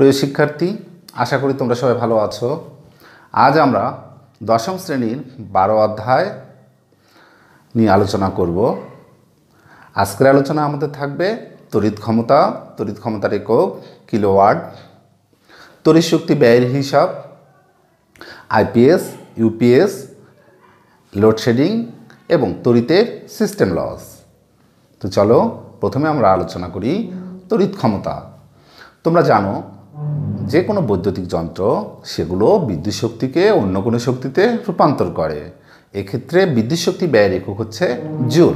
প্রিয় শিক্ষার্থী, আশা করি তোমরা সবাই ভালো আছো। আজ আমরা দশম শ্রেণির বারো অধ্যায় নিয়ে আলোচনা করব। আজকের আলোচনা আমাদের থাকবে তড়িৎ ক্ষমতা। তড়িৎ ক্ষমতার একক কিলোওয়াট। তড়িৎ শক্তি ব্যয়ের হিসাব, আইপিএস, ইউপিএস লোডশেডিং এবং তড়িতের সিস্টেম লস। তো চলো প্রথমে আমরা আলোচনা করি তড়িৎ ক্ষমতা। তোমরা জানো যে কোনো বৈদ্যুতিক যন্ত্র সেগুলো বিদ্যুৎ শক্তিকে অন্য কোনো শক্তিতে রূপান্তর করে। এক্ষেত্রে বিদ্যুৎ শক্তি ব্যয়ের একক হচ্ছে জুল।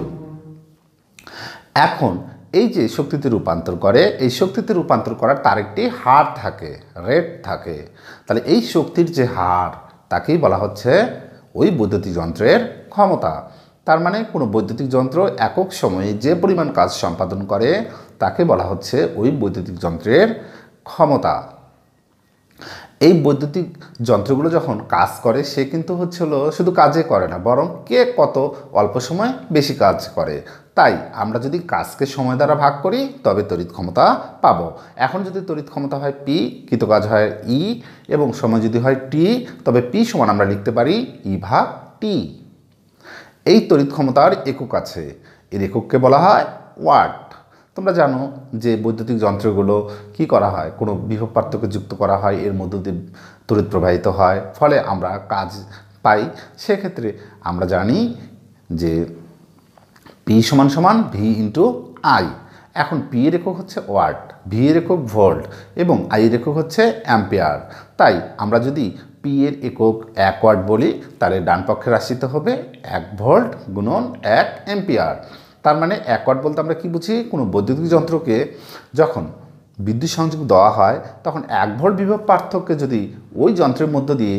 এখন এই যে শক্তিতে রূপান্তর করে, এই শক্তিতে রূপান্তর করার তার একটি হার থাকে, রেট থাকে। তাহলে এই শক্তির যে হার, তাকেই বলা হচ্ছে ওই বৈদ্যুতিক যন্ত্রের ক্ষমতা। তার মানে কোনো বৈদ্যুতিক যন্ত্র একক সময়ে যে পরিমাণ কাজ সম্পাদন করে, তাকে বলা হচ্ছে ওই বৈদ্যুতিক যন্ত্রের ক্ষমতা। এই বৈদ্যুতিক যন্ত্রগুলো যখন কাজ করে, সে কিন্তু হচ্ছে শুধু কাজে করে না, বরং কে কত অল্প সময় বেশি কাজ করে। তাই আমরা যদি কাজকে সময় দ্বারা ভাগ করি, তবে তড়িৎ ক্ষমতা পাব। এখন যদি তড়িৎ ক্ষমতা হয় পি কৃত কাজ হয় ই এবং সময় যদি হয় টি তবে পি সমান আমরা লিখতে পারি ই ভাগ টি এই তড়িৎ ক্ষমতার একক আছে। এর একককে বলা হয় ওয়াট। তোমরা জানো যে বৈদ্যুতিক যন্ত্রগুলো কি করা হয়? কোনো বিভব পার্থক্য যুক্ত করা হয়, এর মধ্য দিয়ে তড়িৎ প্রবাহিত হয়, ফলে আমরা কাজ পাই। সেক্ষেত্রে আমরা জানি যে পি সমান সমান ভি ইন্টু আই এখন পি এর একক হচ্ছে ওয়াট ভি এর একক ভোল্ট এবং আই এর একক হচ্ছে অ্যাম্পিয়ার। তাই আমরা যদি পি এর একক এক ওয়াট বলি, তাহলে ডান পক্ষে রাশিতে হবে এক ভোল্ট গুণন এক অ্যাম্পিয়ার। তার মানে এক ওয়াট বলতে আমরা কি বুঝি? কোনো বৈদ্যুতিক যন্ত্রকে যখন বিদ্যুৎ সংযোগ দেওয়া হয়, তখন এক ভোল্ট বিভব পার্থক্যে যদি ওই যন্ত্রের মধ্য দিয়ে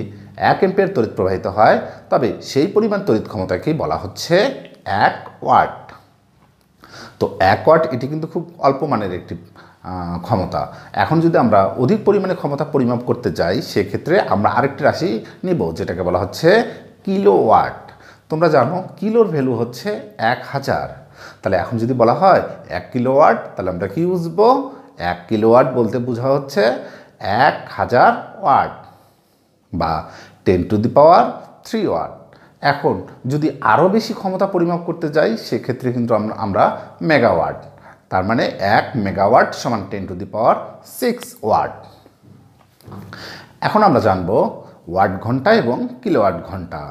এক এম্পের তড়িৎ প্রবাহিত হয়, তবে সেই পরিমাণ তড়িৎ ক্ষমতাকেই বলা হচ্ছে এক ওয়াট। তো এক ওয়াট এটি কিন্তু খুব অল্প মানের একটি ক্ষমতা। এখন যদি আমরা অধিক পরিমাণে ক্ষমতা পরিমাপ করতে যাই, সেক্ষেত্রে আমরা আরেকটি রাশি নিব, যেটাকে বলা হচ্ছে কিলো ওয়াট তোমরা জানো কিলোর ভ্যালু হচ্ছে এক হাজার। তাহলে এখন যদি বলা হয় এক কিলো ওয়াট তাহলে আমরা কি বুঝব? এক কিলো ওয়াট বলতে বোঝা হচ্ছে এক হাজার ওয়াট বা ten to the power three watt. এখন যদি আরও বেশি ক্ষমতা পরিমাপ করতে যাই, সেক্ষেত্রে কিন্তু আমরা মেগাওয়াট, তার মানে এক মেগাওয়াট সমান ten to the power six watt. এখন আমরা জানব ওয়াট ঘণ্টা এবং কিলোওয়াট ঘণ্টা।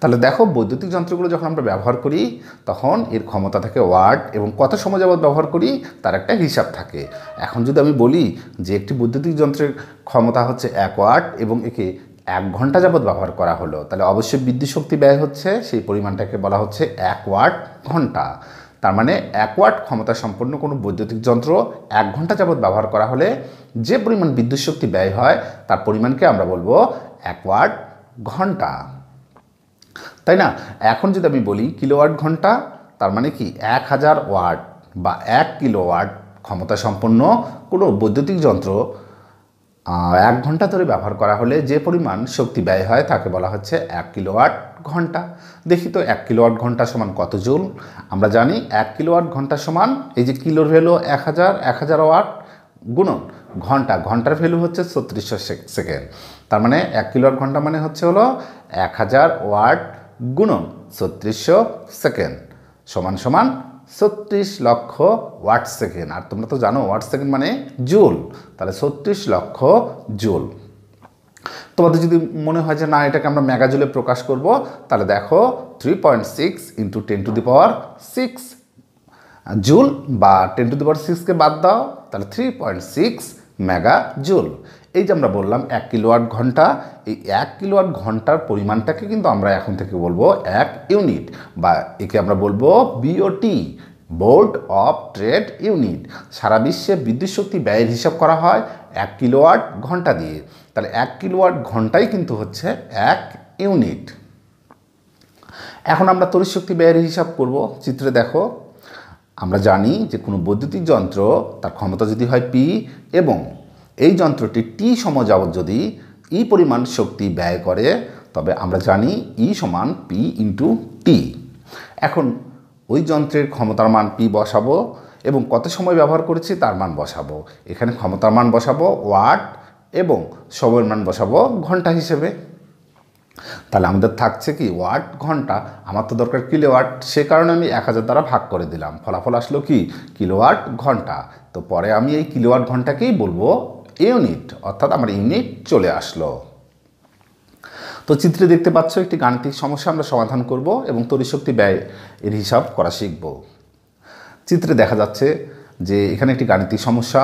তাহলে দেখো বৈদ্যুতিক যন্ত্রগুলো যখন আমরা ব্যবহার করি, তখন এর ক্ষমতা থাকে ওয়াট এবং কত সময় যাবৎ ব্যবহার করি, তার একটা হিসাব থাকে। এখন যদি আমি বলি যে একটি বৈদ্যুতিক যন্ত্রের ক্ষমতা হচ্ছে এক ওয়াট এবং একে এক ঘণ্টা যাবৎ ব্যবহার করা হলো, তাহলে অবশ্যই বিদ্যুৎ শক্তি ব্যয় হচ্ছে, সেই পরিমাণটাকে বলা হচ্ছে এক ওয়াট ঘণ্টা। তার মানে এক ওয়াট ক্ষমতা সম্পন্ন কোনো বৈদ্যুতিক যন্ত্র এক ঘণ্টা যাবৎ ব্যবহার করা হলে যে পরিমাণ বিদ্যুৎ শক্তি ব্যয় হয়, তার পরিমাণকে আমরা বলব এক ওয়াট ঘণ্টা। তাই না? এখন যদি আমি বলি কিলোওয়াট ঘণ্টা, তার মানে কি? এক হাজার ওয়াট বা এক কিলোওয়াট ক্ষমতা সম্পন্ন কোনো বৈদ্যুতিক যন্ত্র এক ঘণ্টা ধরে ব্যবহার করা হলে যে পরিমাণ শক্তি ব্যয় হয় তাকে বলা হচ্ছে এক কিলোওয়াট ঘণ্টা। দেখি তো এক কিলোওয়াট ঘণ্টা সমান কত জুল? আমরা জানি এক কিলোওয়াট ঘণ্টা সমান এই যে কিলোর ভ্যালু এক হাজার এক হাজার ওয়াট গুণন ঘণ্টা। ঘণ্টার ভ্যালু হচ্ছে ছত্রিশশো সেকেন্ড। তার মানে এক কিলোওয়াট ঘণ্টা মানে হচ্ছে হলো এক হাজার ওয়াট গুণন ছত্রিশশো সেকেন্ড সমান সমান ছত্রিশ লক্ষ ওয়াট সেকেন্ড। আর তোমরা তো জানো, ওয়াট সেকেন্ড মানে জুল। তাহলে ছত্রিশ লক্ষ জুল। তোমাদের যদি মনে হয় যে না, এটাকে আমরা মেগাজুলে প্রকাশ করব, তাহলে দেখো three point six into ten to the power six. Joule বা টেন টু দি পাওয়ার সিক্সকে বাদ দাও, তাহলে three point six mega joule এই যে আমরা বললাম এক কিলোওয়াট ঘণ্টা, এই এক কিলোওয়াট ঘণ্টার পরিমাণটাকে কিন্তু আমরা এখন থেকে বলব এক ইউনিট বা একে আমরা বলব BOT board of trade unit. সারা বিশ্বে বিদ্যুৎ শক্তি ব্যয়ের হিসাব করা হয় এক কিলোওয়াট ঘণ্টা দিয়ে। তাহলে এক কিলোওয়াট ঘন্টাই কিন্তু হচ্ছে এক ইউনিট। এখন আমরা তড়িৎ শক্তি ব্যয়ের হিসাব করব। চিত্রে দেখো, আমরা জানি যে কোনো বৈদ্যুতিক যন্ত্র তার ক্ষমতা যদি হয় পি এবং এই যন্ত্রটি টি সময় যাবৎ যদি ই পরিমাণ শক্তি ব্যয় করে, তবে আমরা জানি ই সমান পি ইন্টু টি এখন ওই যন্ত্রের ক্ষমতার মান পি বসাবো এবং কত সময় ব্যবহার করেছি তার মান বসাবো। এখানে ক্ষমতার মান বসাবো ওয়াট এবং সময়ের মান বসাবো ঘণ্টা হিসেবে। তাহলে আমাদের থাকছে কি ওয়াট ঘণ্টা। আমার তো দরকার কিলোওয়াট। সে কারণে আমি এক হাজার দ্বারা ভাগ করে দিলাম। ফলাফল আসলো কি? কিলোওয়াট ঘণ্টা। তো পরে আমি এই কিলোওয়াট ঘন্টাকেই বলব ইউনিট অর্থাৎ আমার ইউনিট চলে আসলো। তো চিত্রে দেখতে পাচ্ছ, একটি গাণিতিক সমস্যা আমরা সমাধান করব এবং তড়িৎশক্তি ব্যয় এর হিসাব করা শিখব। চিত্রে দেখা যাচ্ছে যে এখানে একটি গাণিতিক সমস্যা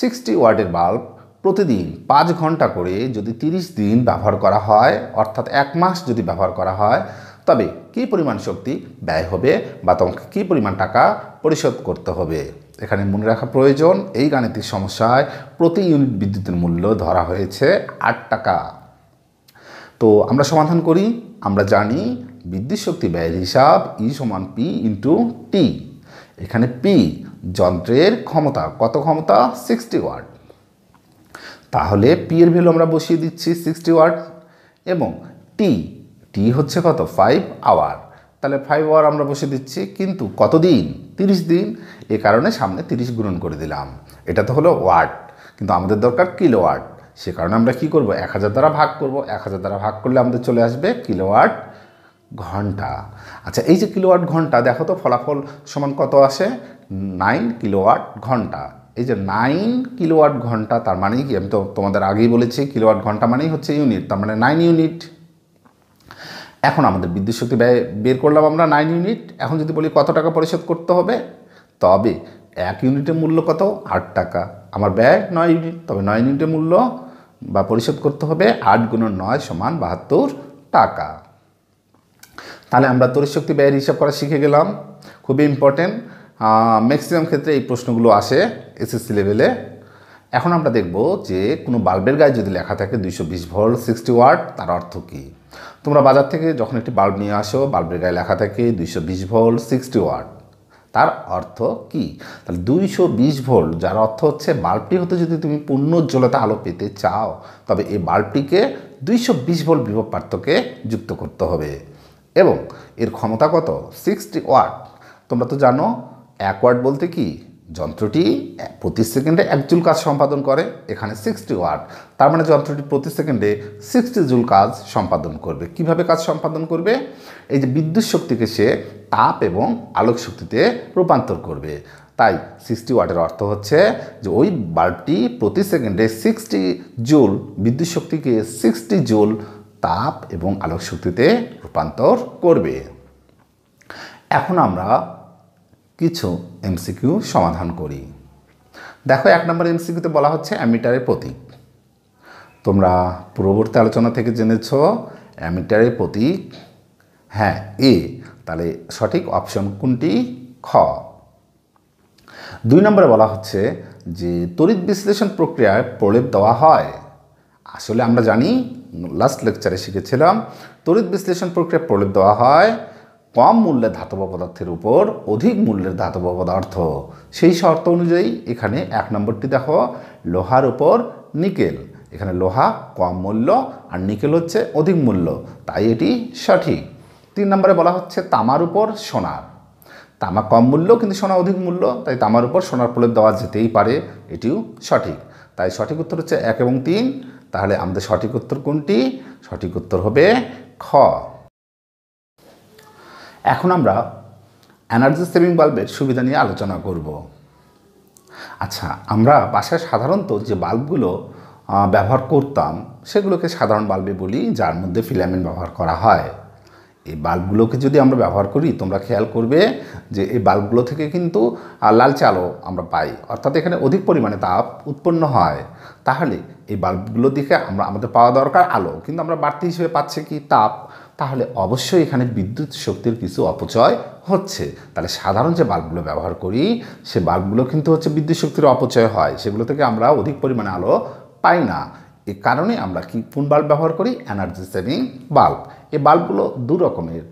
সিক্সটি ওয়ার্ডের বাল্ব প্রতিদিন পাঁচ ঘণ্টা করে যদি তিরিশ দিন ব্যবহার করা হয়, অর্থাৎ এক মাস যদি ব্যবহার করা হয়, তবে কী পরিমাণ শক্তি ব্যয় হবে বা তোমাকে কী পরিমাণ টাকা পরিশোধ করতে হবে? এখানে মনে রাখা প্রয়োজন, এই গাণিতিক সমস্যায় প্রতি ইউনিট বিদ্যুতের মূল্য ধরা হয়েছে আট টাকা। তো আমরা সমাধান করি, আমরা জানি বিদ্যুৎ শক্তি ব্যয়ের হিসাব ই সমান পি ইন্টু টি এখানে পি যন্ত্রের ক্ষমতা, কত ক্ষমতা? সিক্সটি ওয়াট তাহলে পি এর ভ্যালু আমরা বসিয়ে দিচ্ছি সিক্সটি ওয়াট এবং টি টি হচ্ছে কত? ফাইভ আওয়ার তাহলে ফাইভ আওয়ার আমরা বসে দিচ্ছি। কিন্তু কতদিন? তিরিশ দিন। এ কারণে সামনে তিরিশ গুণন করে দিলাম। এটা তো হলো ওয়াট কিন্তু আমাদের দরকার কিলো ওয়াট সে কারণে আমরা কি করব? এক হাজার দ্বারা ভাগ করব। এক হাজার দ্বারা ভাগ করলে আমাদের চলে আসবে কিলোওয়াট ঘণ্টা। আচ্ছা এই যে কিলোওয়াট ঘণ্টা, দেখো তো ফলাফল সমান কত আসে? নাইন কিলোওয়াট ঘণ্টা। এই যে নাইন কিলোওয়াট ঘণ্টা, তার মানেই কি? আমি তো তোমাদের আগেই বলেছি কিলোওয়াট ঘণ্টা মানেই হচ্ছে ইউনিট তার মানে নাইন ইউনিট এখন আমাদের বিদ্যুৎ শক্তি ব্যয় বের করলাম আমরা নাইন ইউনিট এখন যদি বলি কত টাকা পরিশোধ করতে হবে, তবে এক ইউনিটের মূল্য কত? আট টাকা। আমার ব্যয় নয় ইউনিট তবে নয় ইউনিটের মূল্য বা পরিশোধ করতে হবে আট গুণন নয় সমান বাহাত্তর টাকা। তাহলে আমরা তড়িৎশক্তি ব্যয়ের হিসাব করা শিখে গেলাম। খুবই ইম্পর্টেন্ট ম্যাক্সিমাম ক্ষেত্রে এই প্রশ্নগুলো আসে এসএসসি লেভেলে এখন আমরা দেখব যে কোনো বাল্বের গায়ে যদি লেখা থাকে দুইশো বিশ ভোল্ট সিক্সটি ওয়াট তার অর্থ কী? তোমরা বাজার থেকে যখন একটি বাল্ব নিয়ে আসো, বাল্বের গায়ে লেখা থাকে দুইশো বিশ ভোল্ট, সিক্সটি ওয়াট। তার অর্থ কি? তাহলে দুইশো বিশ ভোল্ট, যার অর্থ হচ্ছে বাল্বটি হতে যদি তুমি পূর্ণ উজ্জ্বলতা আলো পেতে চাও, তবে এই বাল্বটিকে দুইশো বিশ ভোল্ট বিভব পার্থকে যুক্ত করতে হবে। এবং এর ক্ষমতা কত? Sixty watt. তোমরা তো জানো, এক ওয়াট বলতে কি? যন্ত্রটি প্রতি সেকেন্ডে এক জুল কাজ সম্পাদন করে, এখানে সিক্সটি ওয়াট। তার মানে যন্ত্রটি প্রতি সেকেন্ডে সিক্সটি জুল কাজ সম্পাদন করবে। কীভাবে কাজ সম্পাদন করবে? এই যে বিদ্যুৎ শক্তিকে সে তাপ এবং আলোক শক্তিতে রূপান্তর করবে। তাই সিক্সটি ওয়াটের অর্থ হচ্ছে যে ওই বাল্বটি প্রতি সেকেন্ডে সিক্সটি জুল, বিদ্যুৎ শক্তিকে সিক্সটি জুল তাপ এবং আলোক শক্তিতে রূপান্তর করবে। এখন আমরা কিছু এমসিকিউ সমাধান করি। দেখো, এক নম্বর এমসিকিউতে বলা হচ্ছে অ্যামিটারের প্রতীক। তোমরা পূর্ববর্তী আলোচনা থেকে জেনেছ, অ্যামিটারের প্রতীক। হ্যাঁ এ, তাহলে সঠিক অপশন কোনটি? খ। দুই নম্বরে বলা হচ্ছে যে তড়িৎ বিশ্লেষণ প্রক্রিয়ায় প্রলেপ দেওয়া হয়। আসলে আমরা জানি, লাস্ট লেকচারে শিখেছিলাম, তড়িৎ বিশ্লেষণ প্রক্রিয়া প্রলেপ দেওয়া হয় কম মূল্যের ধাতব পদার্থের উপর অধিক মূল্যের ধাতব পদার্থ। সেই শর্ত অনুযায়ী এখানে এক নম্বরটি দেখো, লোহার উপর নিকেল। এখানে লোহা কম মূল্য আর নিকেল হচ্ছে অধিক মূল্য। তাই এটি সঠিক। তিন নম্বরে বলা হচ্ছে তামার উপর সোনার। তামা কম মূল্য কিন্তু সোনা অধিক মূল্য, তাই তামার উপর সোনার প্রলেপ দেওয়া যেতেই পারে, এটিও সঠিক। তাই সঠিক উত্তর হচ্ছে এক এবং তিন। তাহলে আমাদের সঠিক উত্তর কোনটি? সঠিক উত্তর হবে খ। এখন আমরা এনার্জি সেভিং বাল্বের সুবিধা নিয়ে আলোচনা করব। আচ্ছা আমরা বাসায় সাধারণত যে বাল্বগুলো ব্যবহার করতাম, সেগুলোকে সাধারণ বাল্বে বলি, যার মধ্যে ফিলামেন্ট ব্যবহার করা হয়। এই বাল্বগুলোকে যদি আমরা ব্যবহার করি, তোমরা খেয়াল করবে যে এই বাল্বগুলো থেকে কিন্তু লালচে আলো আমরা পাই। অর্থাৎ এখানে অধিক পরিমাণে তাপ উৎপন্ন হয়। তাহলে এই বাল্বগুলো দিকে আমরা, আমাদের পাওয়া দরকার আলো। কিন্তু আমরা বাড়তি হিসেবে পাচ্ছি কি? তাপ। তাহলে অবশ্যই এখানে বিদ্যুৎ শক্তির কিছু অপচয় হচ্ছে। তাহলে সাধারণ যে বাল্বগুলো ব্যবহার করি, সে বাল্বগুলো কিন্তু হচ্ছে বিদ্যুৎ শক্তির অপচয় হয়। সেগুলো থেকে আমরা অধিক পরিমাণে আলো পাই না। এ কারণে আমরা কি কোন বাল্ব ব্যবহার করি? Energy saving bulb. এই বাল্বগুলো দু রকমের।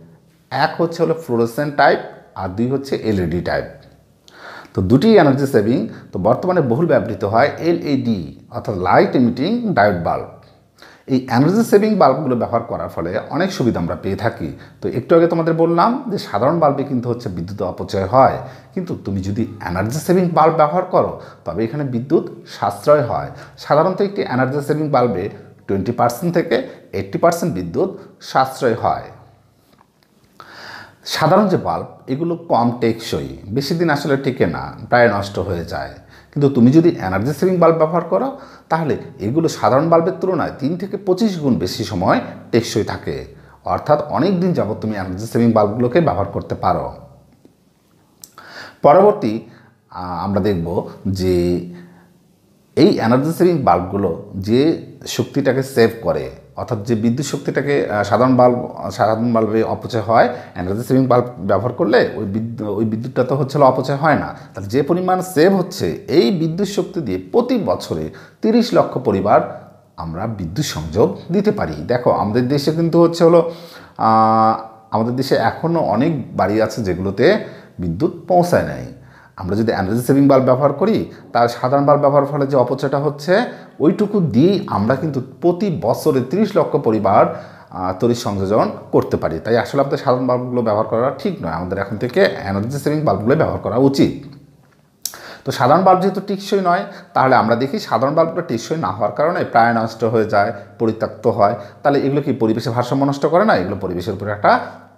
এক হচ্ছে হলো ফ্লোরোসেন্ট টাইপ আর দুই হচ্ছে এলইডি টাইপ। তো দুটি এনার্জি সেভিং। তো বর্তমানে বহুল ব্যবহৃত হয় এলইডি অর্থাৎ লাইট এমিটিং ডায়োড বাল্ব। এই এনার্জি সেভিং বাল্বগুলো ব্যবহার করার ফলে অনেক সুবিধা আমরা পেয়ে থাকি। তো একটু আগে তোমাদের বললাম যে সাধারণ বাল্বে কিন্তু হচ্ছে বিদ্যুৎ অপচয় হয়। কিন্তু তুমি যদি এনার্জি সেভিং বাল্ব ব্যবহার করো, তবে এখানে বিদ্যুৎ সাশ্রয় হয়। সাধারণত একটি এনার্জি সেভিং বাল্বে টোয়েন্টি পার্সেন্ট থেকে এইট্টি পার্সেন্ট বিদ্যুৎ সাশ্রয় হয়। সাধারণ যে বাল্ব, এগুলো কম টেকসই, বেশি দিন আসলে টিকে না, প্রায় নষ্ট হয়ে যায়। কিন্তু তুমি যদি এনার্জি সেভিং বাল্ব ব্যবহার করো তাহলে এগুলো সাধারণ বাল্বের তুলনায় তিন থেকে পঁচিশ গুণ বেশি সময় টেকসই থাকে। অর্থাৎ অনেক দিন যাবৎ তুমি এনার্জি সেভিং বাল্বগুলোকে ব্যবহার করতে পারো। পরবর্তী আমরা দেখব যে এই এনার্জি সেভিং বাল্বগুলো যে শক্তিটাকে সেভ করে অর্থাৎ যে বিদ্যুৎ শক্তিটাকে সাধারণ বাল্ব সাধারণ বাল্বে অপচয় হয়, এনার্জি সেভিং বাল্ব ব্যবহার করলে ওই বিদ্যুৎ ওই বিদ্যুৎটা তো হচ্ছে অপচয় হয় না। তাহলে যে পরিমাণ সেভ হচ্ছে, এই বিদ্যুৎ শক্তি দিয়ে প্রতি বছরে তিরিশ লক্ষ পরিবার আমরা বিদ্যুৎ সংযোগ দিতে পারি। দেখো, আমাদের দেশে কিন্তু হচ্ছে হলো আমাদের দেশে এখনও অনেক বাড়ি আছে যেগুলোতে বিদ্যুৎ পৌঁছায় নাই। আমরা যদি এনার্জি সেভিং বাল্ব ব্যবহার করি, তার সাধারণ বাল্ব ব্যবহার ফলে যে অপচয়টা হচ্ছে, ওইটুকু দিয়েই আমরা কিন্তু প্রতি বছরে তিরিশ লক্ষ পরিবার তড়িৎ সংযোজন করতে পারি। তাই আসলে আমাদের সাধারণ বাল্বগুলো ব্যবহার করা ঠিক নয়। আমাদের এখন থেকে এনার্জি সেভিং বাল্বগুলো ব্যবহার করা উচিত। তো সাধারণ বাল্ব যেহেতু টিকসই নয়, তাহলে আমরা দেখি সাধারণ বাল্বগুলো টিকসই না হওয়ার কারণে প্রায় নষ্ট হয়ে যায়, পরিত্যক্ত হয়। তাহলে এগুলো কি পরিবেশে ভারসাম্য নষ্ট করে না? এগুলো পরিবেশের উপরে একটা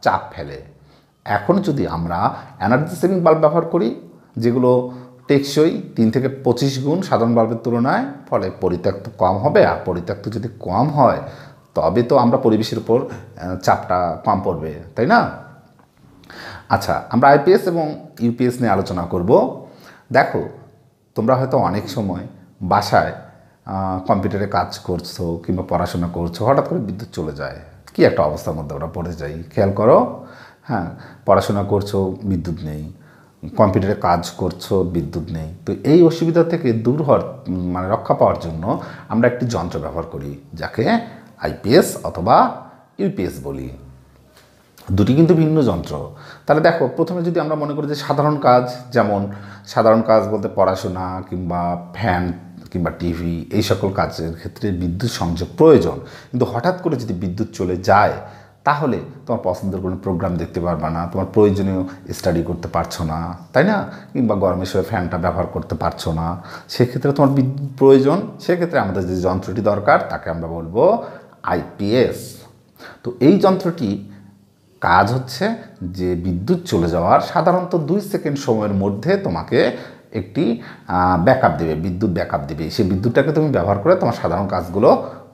চাপ ফেলে। এখন যদি আমরা এনার্জি সেভিং বাল্ব ব্যবহার করি যেগুলো টেকসই তিন থেকে পঁচিশ গুণ সাধারণ বাল্বের তুলনায়, ফলে পরিত্যক্ত কম হবে আর পরিত্যক্ত যদি কম হয়, তবে তো আমরা পরিবেশের উপর চাপটা কম পড়বে, তাই না? আচ্ছা আমরা আইপিএস এবং ইউপিএস নিয়ে আলোচনা করব। দেখো, তোমরা হয়তো অনেক সময় বাসায় কম্পিউটারে কাজ করছ কিংবা পড়াশোনা করছ, হঠাৎ করে বিদ্যুৎ চলে যায়। কি একটা অবস্থার মধ্যে ওরা পড়ে যাই খেয়াল করো। হ্যাঁ পড়াশোনা করছ, বিদ্যুৎ নেই। কম্পিউটারে কাজ করছ, বিদ্যুৎ নেই। তো এই অসুবিধা থেকে দূর হওয়ার মানে রক্ষা পাওয়ার জন্য আমরা একটি যন্ত্র ব্যবহার করি, যাকে আইপিএস অথবা ইউপিএস বলি। দুটি কিন্তু ভিন্ন যন্ত্র। তাহলে দেখো, প্রথমে যদি আমরা মনে করি যে সাধারণ কাজ, যেমন সাধারণ কাজ বলতে পড়াশোনা কিংবা ফ্যান কিংবা টিভি, এই সকল কাজের ক্ষেত্রে বিদ্যুৎ সংযোগ প্রয়োজন। কিন্তু হঠাৎ করে যদি বিদ্যুৎ চলে যায় তাহলে তোমার পছন্দের কোনো প্রোগ্রাম দেখতে পারবে না, তোমার প্রয়োজনীয় স্টাডি করতে পারছ না, তাই না? কিংবা গরমের সময় ফ্যানটা ব্যবহার করতে পারছ না, সেক্ষেত্রে তোমার প্রয়োজন, সেক্ষেত্রে আমাদের যে যন্ত্রটি দরকার, তাকে আমরা বলব আইপিএস তো এই যন্ত্রটি কাজ হচ্ছে যে বিদ্যুৎ চলে যাওয়ার সাধারণত দুই সেকেন্ড সময়ের মধ্যে তোমাকে একটি ব্যাকআপ দেবে, বিদ্যুৎ ব্যাকআপ দেবে। সেই বিদ্যুৎটাকে তুমি ব্যবহার করে তোমার সাধারণ কাজগুলো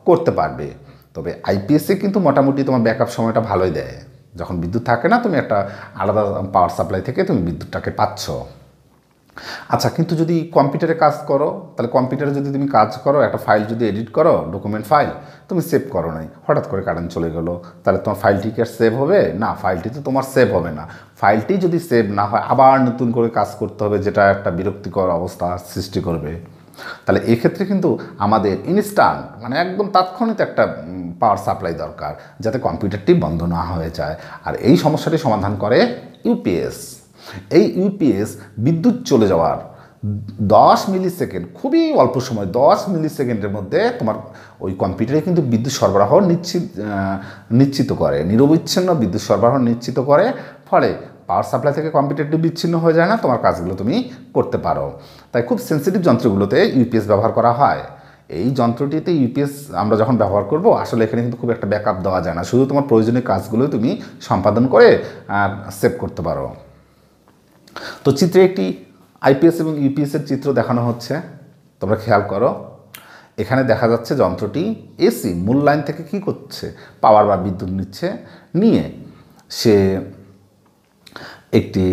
করতে পারবে। তবে আইপিএসে কিন্তু মোটামুটি তোমার ব্যাকআপ সময়টা ভালোই দেয়। যখন বিদ্যুৎ থাকে না, তুমি একটা আলাদা পাওয়ার সাপ্লাই থেকে তুমি বিদ্যুৎটাকে পাচ্ছ। আচ্ছা কিন্তু যদি কম্পিউটারে কাজ করো, তাহলে কম্পিউটারে যদি তুমি কাজ করো, একটা ফাইল যদি এডিট করো ডকুমেন্ট ফাইল তুমি সেভ করো নাই। হঠাৎ করে কারেন্ট চলে গেলো, তাহলে তোমার ফাইলটি কি আর সেভ হবে? না ফাইলটি তো তোমার সেভ হবে না। ফাইলটি যদি সেভ না হয়, আবার নতুন করে কাজ করতে হবে, যেটা একটা বিরক্তিকর অবস্থা সৃষ্টি করবে। তাহলে এক্ষেত্রে কিন্তু আমাদের ইনস্ট্যান্ট মানে একদম তাৎক্ষণিক একটা পাওয়ার সাপ্লাই দরকার, যাতে কম্পিউটারটি বন্ধ না হয়ে যায়। আর এই সমস্যাটি সমাধান করে ইউপিএস এই ইউপিএস বিদ্যুৎ চলে যাওয়ার দশ মিলি সেকেন্ড খুবই অল্প সময়, দশ মিলি সেকেন্ডের মধ্যে তোমার ওই কম্পিউটারে কিন্তু বিদ্যুৎ সরবরাহ নিশ্চিত নিশ্চিত করে, নিরবিচ্ছিন্ন বিদ্যুৎ সরবরাহ নিশ্চিত করে। ফলে পাওয়ার সাপ্লাই থেকে কম্পিউটারটি বিচ্ছিন্ন হয়ে যায় না, তোমার কাজগুলো তুমি করতে পারো। তাই খুব সেন্সিটিভ যন্ত্রগুলোতে ইউপিএস ব্যবহার করা হয়। এই যন্ত্রটিতে ইউপিএস আমরা যখন ব্যবহার করব, আসলে এখানে কিন্তু খুব একটা ব্যাকআপ দেওয়া যায় না। শুধু তোমার প্রয়োজনীয় কাজগুলো তুমি সম্পাদন করে সেভ করতে পারো। তো চিত্রে একটি আইপিএস এবং ইউপিএসের চিত্র দেখানো হচ্ছে। তোমরা খেয়াল করো, এখানে দেখা যাচ্ছে যন্ত্রটি এসি মূল লাইন থেকে কি করছে? পাওয়ার বা বিদ্যুৎ নিচ্ছে। নিয়ে সে একটি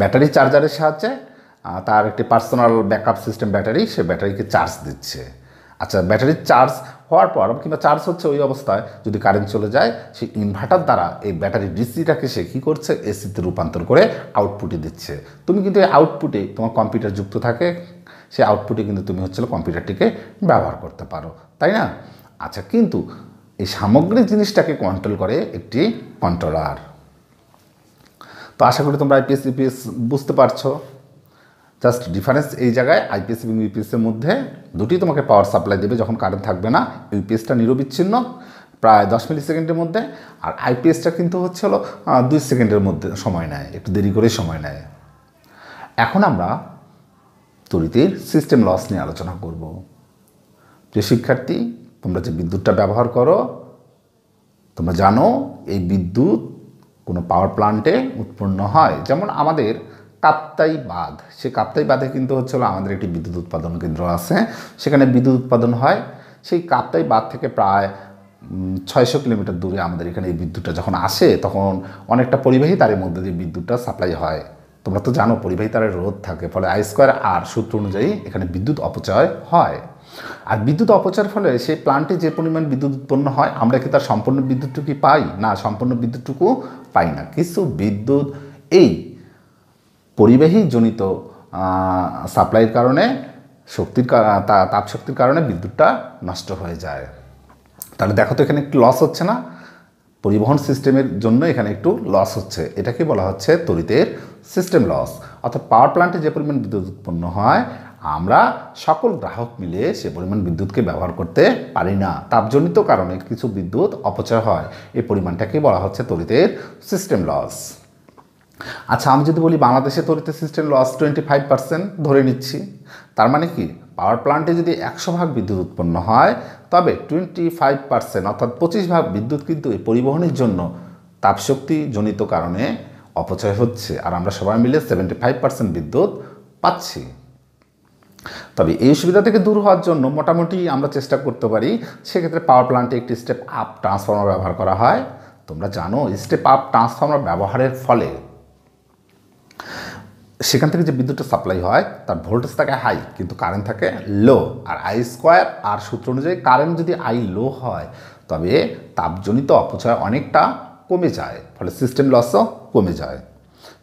ব্যাটারি চার্জারের সাহায্যে তার একটি পার্সোনাল ব্যাকআপ সিস্টেম ব্যাটারি সে ব্যাটারিকে চার্জ দিচ্ছে। আচ্ছা ব্যাটারির চার্জ হওয়ার পর, কিংবা চার্জ হচ্ছে ওই অবস্থায়, যদি কারেন্ট চলে যায়, সেই ইনভার্টার দ্বারা এই ব্যাটারি ডিসিটাকে সে কী করছে? এসিতে রূপান্তর করে আউটপুটে দিচ্ছে। তুমি কিন্তু এই আউটপুটে তোমার কম্পিউটার যুক্ত থাকে সেই আউটপুটে কিন্তু তুমি হচ্ছে কম্পিউটারটিকে ব্যবহার করতে পারো। তাই না? আচ্ছা কিন্তু এই সামগ্রিক জিনিসটাকে কন্ট্রোল করে একটি কন্ট্রোলার তো আশা করি তোমরা আইপিএস ইপিএস বুঝতে পারছ। জাস্ট ডিফারেন্স এই জায়গায় আইপিএস এবং ইউপিএসের মধ্যে দুটি তোমাকে পাওয়ার সাপ্লাই দেবে যখন কারেন্ট থাকবে না। ইউপিএসটা নিরবিচ্ছিন্ন প্রায় দশ মিলি সেকেন্ডের মধ্যে আর আইপিএসটা কিন্তু হচ্ছে হলো দুই সেকেন্ডের মধ্যে সময় নেয়, একটু দেরি করে সময় নেয়। এখন আমরা তড়িতের সিস্টেম লস নিয়ে আলোচনা করব। যে শিক্ষার্থী, তোমরা যে বিদ্যুৎটা ব্যবহার করো, তোমরা জানো এই বিদ্যুৎ কোনো পাওয়ার প্লান্টে উৎপন্ন হয়। যেমন আমাদের কাপ্তাই বাঁধ। সে কাপ্তাই বাঁধে কিন্তু হচ্ছে আমাদের একটি বিদ্যুৎ উৎপাদন কেন্দ্র আছে। সেখানে বিদ্যুৎ উৎপাদন হয়। সেই কাপ্তাই বাঁধ থেকে প্রায় ছয়শো কিলোমিটার দূরে আমাদের এখানে এই বিদ্যুৎটা যখন আসে, তখন অনেকটা পরিবাহী তারের মধ্যে দিয়ে বিদ্যুৎটা সাপ্লাই হয়। তোমরা তো জানো, পরিবাহী তারের রোধ থাকে। ফলে আই স্কোয়ার আর সূত্র অনুযায়ী এখানে বিদ্যুৎ অপচয় হয়। আর বিদ্যুৎ অপচয়ের ফলে সেই প্লান্টে যে পরিমাণ বিদ্যুৎ উৎপন্ন হয়, আমরা কি তার সম্পূর্ণ বিদ্যুৎটুকু পাই? না, সম্পূর্ণ বিদ্যুৎটুকু পাই না। কিছু বিদ্যুৎ এই পরিবাহী জনিত সাপ্লাইয়ের কারণে, শক্তির কা- তা- তাপশক্তির কারণে বিদ্যুৎটা নষ্ট হয়ে যায়। তাহলে দেখো তো এখানে একটু লস হচ্ছে না? পরিবহন সিস্টেমের জন্য এখানে একটু লস হচ্ছে। এটাকে বলা হচ্ছে তড়িতের সিস্টেম লস অর্থাৎ পাওয়ার প্ল্যান্টে যে পরিমাণ বিদ্যুৎ উৎপন্ন হয় আমরা সকল গ্রাহক মিলে সে পরিমাণ বিদ্যুৎকে ব্যবহার করতে পারি না। তাপজনিত কারণে কিছু বিদ্যুৎ অপচয় হয়। এই পরিমাণটাকে বলা হচ্ছে তড়িতের সিস্টেম লস আচ্ছা আমি যদি বলি বাংলাদেশে তড়িৎ system loss twenty five percent ধরে নিচ্ছি, তার মানে কি? পাওয়ার প্লান্টে যদি একশো ভাগ বিদ্যুৎ উৎপন্ন হয়, তবে টোয়েন্টি ফাইভ পার্সেন্ট অর্থাৎ পঁচিশ ভাগ বিদ্যুৎ কিন্তু এই পরিবহনের জন্য তাপশক্তি জনিত কারণে অপচয় হচ্ছে। আর আমরা সবাই মিলে সেভেন্টি ফাইভ পার্সেন্ট বিদ্যুৎ পাচ্ছি। তবে এই সুবিধা থেকে দূর হওয়ার জন্য মোটামুটি আমরা চেষ্টা করতে পারি, সেক্ষেত্রে পাওয়ার প্লান্টে একটি স্টেপ আপ ট্রান্সফর্মার ব্যবহার করা হয়। তোমরা জানো স্টেপ আপ ট্রান্সফর্মার ব্যবহারের ফলে সেখান থেকে যে বিদ্যুৎটা সাপ্লাই হয়, তার ভোল্টেজ থাকে হাই কিন্তু কারেন্ট থাকে লো আর আই স্কোয়ার আর সূত্র অনুযায়ী কারেন্ট যদি আই লো হয়, তবে তাপজনিত অপচয় অনেকটা কমে যায়, ফলে সিস্টেম লসও কমে যায়।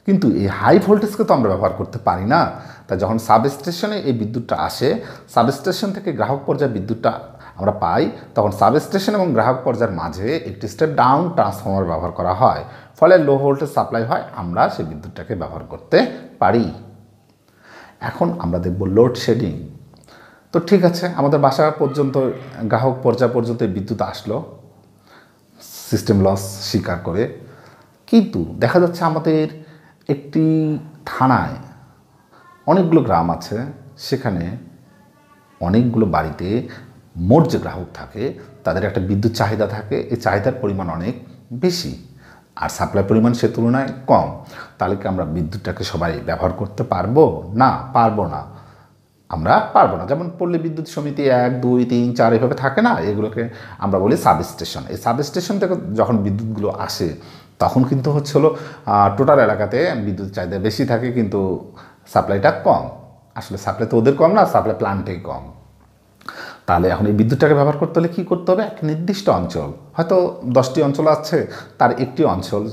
কিন্তু এই হাই ভোল্টেজকে তো আমরা ব্যবহার করতে পারি না। তাই যখন সাবস্টেশনে এই বিদ্যুৎটা আসে সাবস্টেশন থেকে গ্রাহক পর্যায়ে বিদ্যুৎটা আমরা পাই, তখন সাবস্টেশন এবং গ্রাহক পর্যায়ের মাঝে একটি স্টেপ ডাউন ট্রান্সফর্মার ব্যবহার করা হয়। ফলে লো ভোল্টেজ সাপ্লাই হয়, আমরা সেই বিদ্যুৎটাকে ব্যবহার করতে পারি। এখন আমরা দেখব লোড শেডিং তো ঠিক আছে, আমাদের বাসা পর্যন্ত, গ্রাহক পর্যায় পর্যন্ত বিদ্যুৎ আসলো। সিস্টেম লস স্বীকার করে। কিন্তু দেখা যাচ্ছে আমাদের একটি থানায় অনেকগুলো গ্রাম আছে, সেখানে অনেকগুলো বাড়িতে মোট যে গ্রাহক থাকে, তাদের একটা বিদ্যুৎ চাহিদা থাকে। এই চাহিদার পরিমাণ অনেক বেশি আর সাপ্লাই পরিমাণ সে তুলনায় কম। তাহলে কি আমরা বিদ্যুৎটাকে সবাই ব্যবহার করতে পারব? না পারব না। আমরা পারব না। যেমন পল্লী বিদ্যুৎ সমিতি এক, দুই, তিন, চার এভাবে থাকে না? এগুলোকে আমরা বলি সাবস্টেশন এই সাবস্টেশন থেকে যখন বিদ্যুৎগুলো আসে তখন কিন্তু হচ্ছে হলো টোটাল এলাকাতে বিদ্যুৎ চাহিদা বেশি থাকে কিন্তু সাপ্লাইটা কম। আসলে সাপ্লাই তো ওদের কম না সাপ্লাই প্লান্টেই কম। তাহলে এখন এই বিদ্যুৎটাকে ব্যবহার করতে হলে কী করতে হবে? এক নির্দিষ্ট অঞ্চল। হয়তো দশটি অঞ্চল আছে, তার একটি অঞ্চল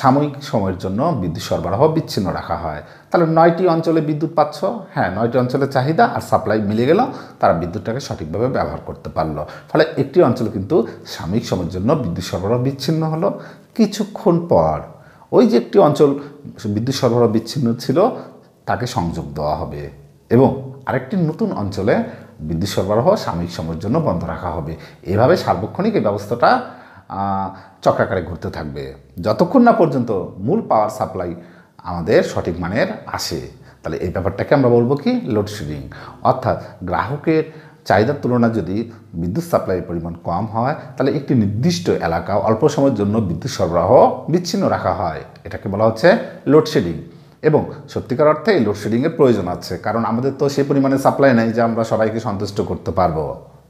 সাময়িক সময়ের জন্য বিদ্যুৎ সরবরাহ বিচ্ছিন্ন রাখা হয়। তাহলে নয়টি অঞ্চলে বিদ্যুৎ পাচ্ছ? হ্যাঁ নয়টি অঞ্চলের চাহিদা আর সাপ্লাই মিলে গেল, তারা বিদ্যুৎটাকে সঠিকভাবে ব্যবহার করতে পারল। ফলে একটি অঞ্চল কিন্তু সাময়িক সময়ের জন্য বিদ্যুৎ সরবরাহ বিচ্ছিন্ন হলো। কিছুক্ষণ পর ওই যে একটি অঞ্চল বিদ্যুৎ সরবরাহ বিচ্ছিন্ন ছিল, তাকে সংযোগ দেওয়া হবে এবং আরেকটি নতুন অঞ্চলে বিদ্যুৎ সরবরাহ সাময়িক সময়ের জন্য বন্ধ রাখা হবে। এভাবে সার্বক্ষণিক এই ব্যবস্থাটা চক্রাকারে ঘুরতে থাকবে। যতক্ষণ না পর্যন্ত মূল পাওয়ার সাপ্লাই আমাদের সঠিক মানের আসে, তাহলে এই ব্যাপারটাকে আমরা বলব কি লোডশেডিং অর্থাৎ গ্রাহকের চাহিদার তুলনায় যদি বিদ্যুৎ সাপ্লাইয়ের পরিমাণ কম হয়, তাহলে একটি নির্দিষ্ট এলাকা অল্প সময়ের জন্য বিদ্যুৎ সরবরাহ বিচ্ছিন্ন রাখা হয়। এটাকে বলা হচ্ছে লোডশেডিং এবং সত্যিকার অর্থে এই লোডশেডিংয়ের প্রয়োজন আছে, কারণ আমাদের তো সেই পরিমাণে সাপ্লাই নেই যে আমরা সবাইকে সন্তুষ্ট করতে পারব।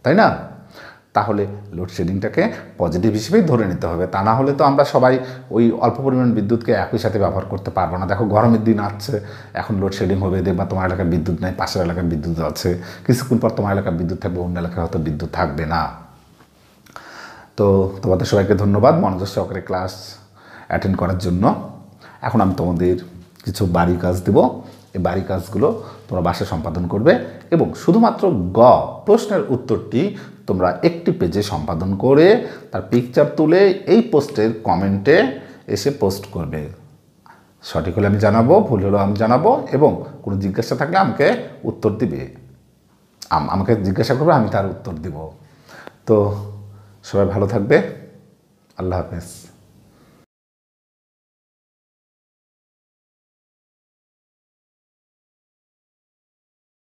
তাই না? তাহলে লোডশেডিংটাকে পজিটিভ হিসেবেই ধরে নিতে হবে। তা না হলে তো আমরা সবাই ওই অল্প পরিমাণ বিদ্যুৎকে একই সাথে ব্যবহার করতে পারব না। দেখো, গরমের দিন আসছে, এখন লোডশেডিং হবে, দেখবা তোমার এলাকায় বিদ্যুৎ নেই, পাশের এলাকায় বিদ্যুৎ আছে। কিছুক্ষণ পর তোমার এলাকায় বিদ্যুৎ থাকবে, অন্য এলাকায় হয়তো বিদ্যুৎ থাকবে না। তো তোমাদের সবাইকে ধন্যবাদ মনোযোগ সহকারে ক্লাস অ্যাটেন্ড করার জন্য। এখন আমি তোমাদের কিছু বাড়ি কাজ দেব। এই বাড়ি কাজগুলো তোমরা বাসায় সম্পাদন করবে এবং শুধুমাত্র গ প্রশ্নের উত্তরটি তোমরা একটি পেজে সম্পাদন করে তার পিকচার তুলে এই পোস্টের কমেন্টে এসে পোস্ট করবে। সঠিক হলে আমি জানাব, ভুল হলেও আমি জানাব এবং কোনো জিজ্ঞাসা থাকলে আমাকে উত্তর দিবে। আম- আমাকে জিজ্ঞাসা করবে, আমি তার উত্তর দিব। তো সবাই ভালো থাকবে। আল্লাহ হাফেজ।